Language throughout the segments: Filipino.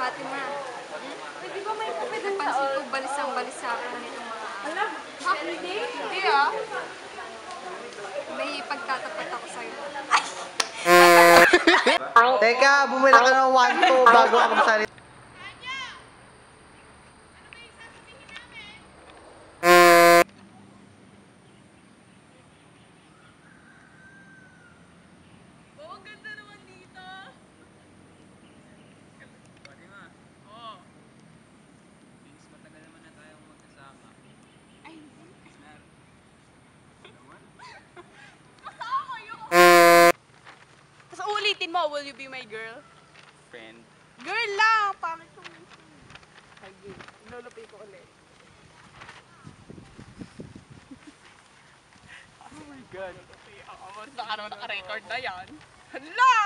Fatima. Pwede ba may kumpitan sa Napansin ko balisang-balisa ka mga... Alam? Hindi? Hindi ah. May pagtatapat ako sa'yo. Ay! Teka, bumili ka ng 1-2 bago ako magsalita. Oh, ang ganda naman dito. Fatima. Oo. Since matagal naman na tayong magkasama. Ay, Kasama yun. Tapos ulitin mo, will you be my girl? Friend. Girl lang! Pangit yung Sige, inulupin ko ulit. Oh my God. Ako, baka naman naka-record na yan. Hala!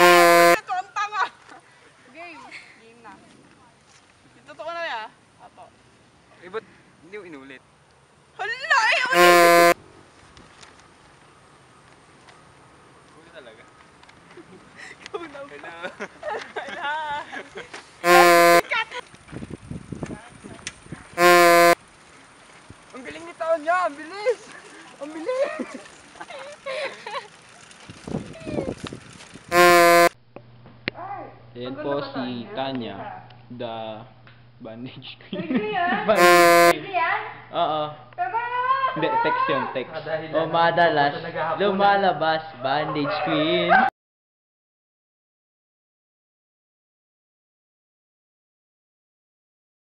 Eh, ito ang tanga! Game. Game na. Totoo na yan. Apo. Eh, ba't hindi mo inulit? Hala! Eh! Ulit Ikaw na ba? Hala! Ang galing ni taon niya! Ang bilis! Ang bilis! Yan po si Tanya, the bandage queen. Hindi yan? Oo. Hindi, text yun, text. Ah, dahil O madalas, lumalabas, bandage queen.